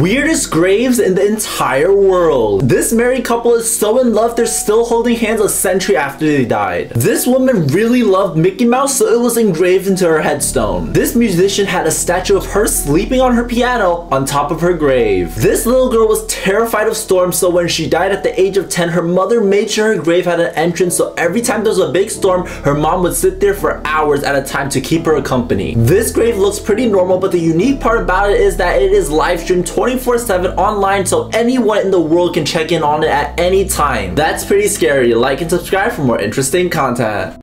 Weirdest graves in the entire world. This married couple is so in love they're still holding hands a century after they died. This woman really loved Mickey Mouse so it was engraved into her headstone. This musician had a statue of her sleeping on her piano on top of her grave. This little girl was terrified of storms so when she died at the age of 10 her mother made sure her grave had an entrance so every time there was a big storm her mom would sit there for hours at a time to keep her company. This grave looks pretty normal but the unique part about it is that it is live streamed 24-7 online so anyone in the world can check in on it at any time. That's pretty scary. Like and subscribe for more interesting content.